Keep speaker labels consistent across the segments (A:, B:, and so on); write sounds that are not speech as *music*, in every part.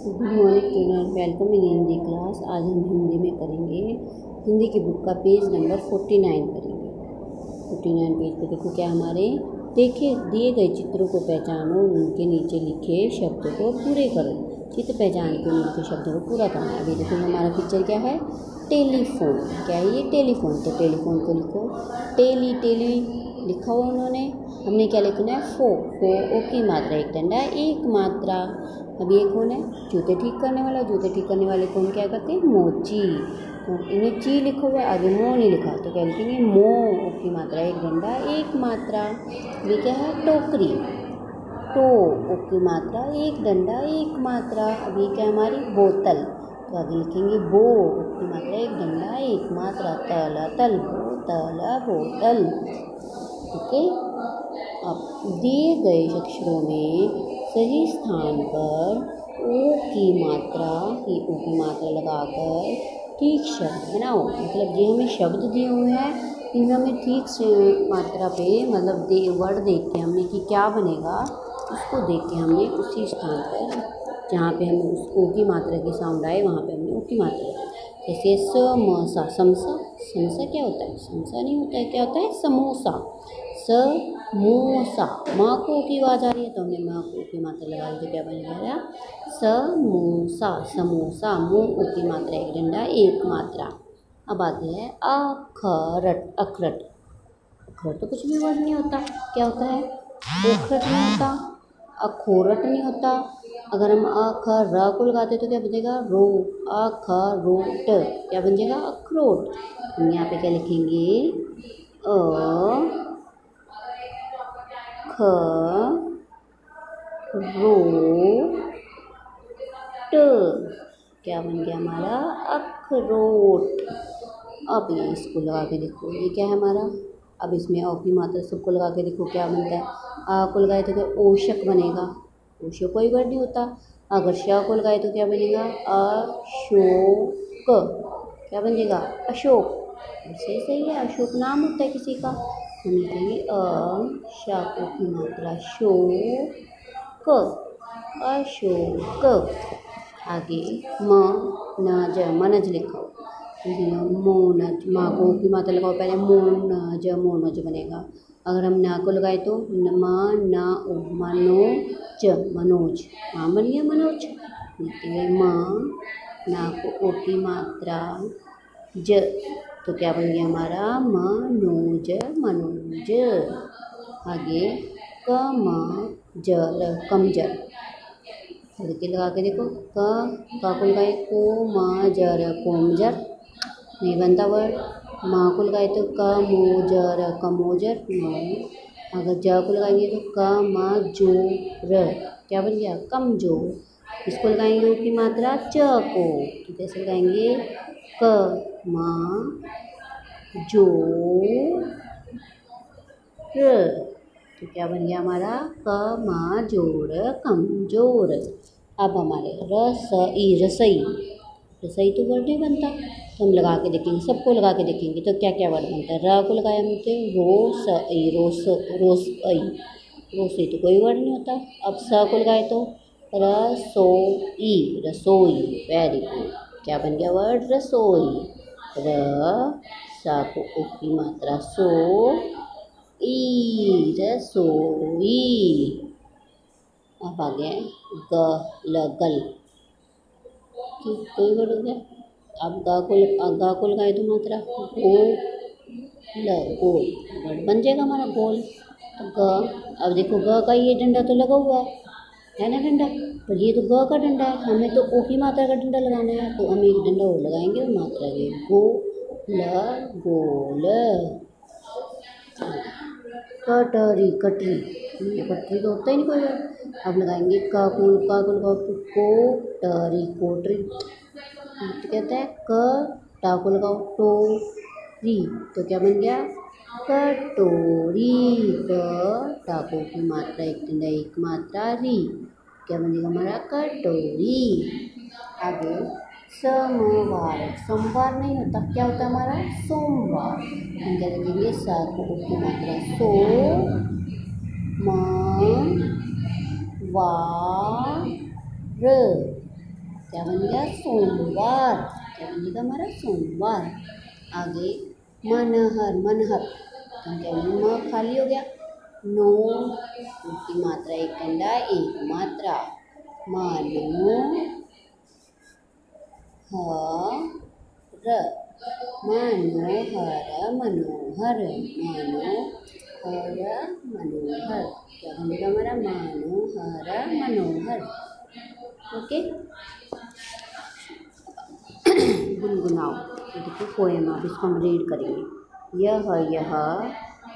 A: Good morning student welcome in Hindi class आज हम हिंदी में करेंगे। हिंदी की बुक का पेज नंबर फोर्टी नाइन करेंगे। फोर्टी नाइन पेज पे देखो क्या हमारे देखिए दिए गए चित्रों को पहचानो, उनके नीचे लिखे शब्दों को पूरे करो। चित्र पहचान के उनके शब्दों को पूरा करना अभी देखो हमारा पिक्चर क्या है? टेलीफोन क्या है ये? टेलीफोन तो टेलीफोन को लिखो। टेली टेली लिखा हुआ उन्होंने। हमने क्या लिखना है? फो फो ओ की मात्रा एक डंडा एक मात्रा। अभी एक कौन है? जूते ठीक करने वाला, जूते ठीक करने वाले को हम क्या करते हैं? मोची। तो इन्हें ची लिखा हुआ आगे मो नहीं लिखा तो क्या लिखेंगे? मो ओ की मात्रा एक डंडा, एक मात्रा। ये क्या है? टोकरी। टो ओ की मात्रा, एक डंडा, एक मात्रा। अभी क्या है हमारी? बोतल। तो आगे लिखेंगे बो की मात्रा एक डंडा, एक मात्रा। तल तल बोतल। बोतल ओके दिए गए अक्षरों में सही स्थान पर ओ की मात्रा ये ओ की मात्रा लगाकर ठीक शब्द बनाओ मतलब ये हमें शब्द दिए हुए हैं इनमें हमें ठीक से मात्रा पे मतलब दे, वर्ड देख के हमने कि क्या बनेगा, उसको देख के हमने उसी स्थान पर, जहाँ पे हमें उस ओ की मात्रा की साउंड आए वहाँ पे हमने ओ की मात्रा जैसे समोसा समसा समसा क्या होता है? समसा नहीं होता है। क्या होता है? समोसा। समोसा। माँ को की आवाज़ आ रही है तो हमने माँ को की मात्रा लगा दी तो क्या बन गया? समोसा। समोसा। मुँह की मात्रा एक डंडा एक मात्रा। अब आगे है अखरट। अखरट। अखरट तो कुछ भी वर्ड नहीं होता। क्या होता है? अखरट नहीं होता। अखोरट नहीं होता। अगर हम अ ख, र को लगाते तो क्या बनेगा रो अ ख रोट क्या बन जाएगा? अखरोट। हम यहाँ पे क्या लिखेंगे? अ, ख, रो, ट। क्या बन गया हमारा? अखरोट। अब ये इसको लगा के देखो। ये क्या है हमारा? अब इसमें अ की मात्रा सबको लगा के देखो क्या बनता है। आ को लगाए तो क्या? ओशक बनेगा। ओशक कोई वर्ड नहीं होता। अगर श को लगाए तो क्या बनेगा? अशोक। क्या बन जाएगा अशोक। ऐसे सही है, अशोक नाम होता है किसी का। हम लिखेंगे अ शाको की मात्रा? शो क अशोक। आगे, म, न, ज, मनज लिखो। मोनज माँ को की मात्रा लगाओ पहले मोनज मोनज बनेगा। अगर हम ना को लगाए तो म, न ओ, मनोज मनोज। माँ बन गया मनोज? म, ना को ओ की मात्रा। ज तो क्या बन गया हमारा? मनोज मनोज। आगे क म जर कमजर देखिए लगा के देखो। क, का को लगाए को म जर। कोमजर नहीं बनता वर्ड माँ को तो क मोजर? नो अगर ज को लगाएँगे तो क म जो र। क्या बन गया? कमज़ोर इसको लगाएँगे की मात्रा च को। तो कैसे लगाएँगे क म जो र। तो क्या बन गया हमारा? क म जोड़ कमज़ोर अब हमारे रस ई रसई। रसई तो वर्ड नहीं बनता। तो हम लगा के देखेंगे, सबको लगा के देखेंगे तो क्या क्या वर्ड बनता है? र को लगाया हमसे रो, स, ई रोस रोस आई रोसई तो कोई वर्ड नहीं होता। अब स को लगाए तो रसोई रसोई वेरी गुड क्या बन गया वर्ड? रसोई। र, सा को ओ की मात्रा, सो, ई, रसोई। अब आ गया ग, ल, गल। कोई वर्ड हो गया? अब गा को गा को लगाए तो मात्रा गो ल, गोल। बन जाएगा हमारा गोल। तो ग, अब देखो ग का ये डंडा तो लगा हुआ है। है ना डंडा? पर ये तो ग का डंडा है। हमें तो ओ की मात्रा का डंडा लगाना है। तो हम एक डंडा और लगाएँगे और मात्रा ये गो, ल, गोल। कटरी कटरी। कटरी तो होता ही नहीं कोई। अब लगाएँगे का को का को तो कोटरी। कहता है क टा को लगाओ टो री तो क्या बन गया कटोरी क टाको की मात्रा एक डंडा एक मात्रा री क्या बनेगा हमारा कटोरी आगे सोमवार सोमवार नहीं होता क्या होता है हमारा सोमवार हम क्या लिखेंगे सा को की मात्रा सो म वा र क्या बन गया सोमवार क्या बनेगा हमारा सोमवार. आगे मनहर मनहर. तो क्या बनेगा खाली हो गया. नो की मात्रा एक कंडा एक मात्रा. मानो हर, मनोहर मनोहर मनोहर मनोहर. क्या बनेगा हमारा मनोहर मनोहर. ओके? *coughs* गुनगुनाओ। देखो पोएम आप इसको हम रीड करेंगे। यह यह,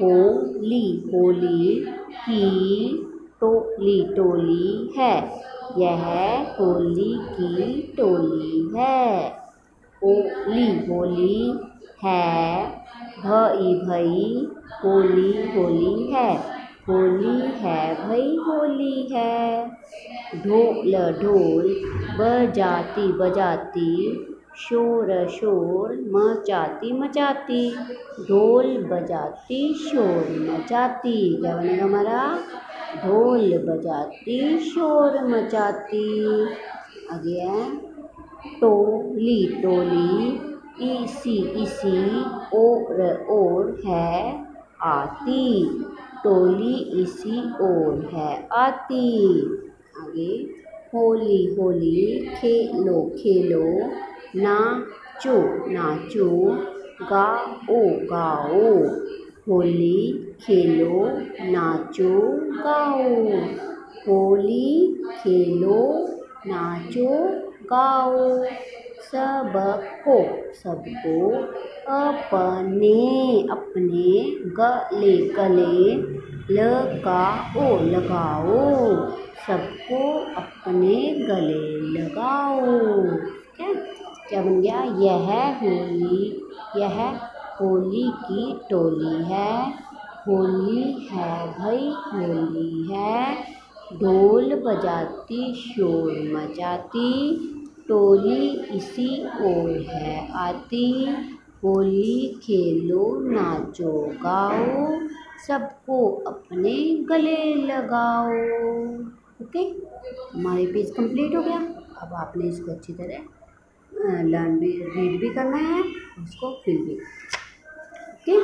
A: होली होली की टोली टोली है। यह होली की टोली है। होली होली है। भई भई, होली होली है। होली है भई होली है। ढोल ढोल बजाती बजाती, शोर शोर मचाती मचाती। ढोल बजाती, शोर मचाती। क्या बनेगा हमारा? ढोल बजाती, शोर मचाती। आगे है। टोली टोली इसी इसी और और है, आती। टोली इसी ओर है। आती। आगे। होली होली। खेलो खेलो। नाचो नाचो। गाओ गाओ। होली खेलो, नाचो, गाओ। होली खेलो, नाचो, गाओ। सबको सबको अपने अपने गले गले लगाओ लगाओ। सबको अपने गले लगाओ। क्या क्या बन गया? यह होली यह होली की टोली है। होली है भाई, होली है। ढोल बजाती, शोर मचाती। टोली इसी ओर है आती। होली खेलो, नाचो, गाओ। सबको अपने गले लगाओ। ओके? हमारे पेज कंप्लीट हो गया। अब आपने इसको अच्छी तरह लर्न भी रीड भी करना है, उसको फिल भी। ओके?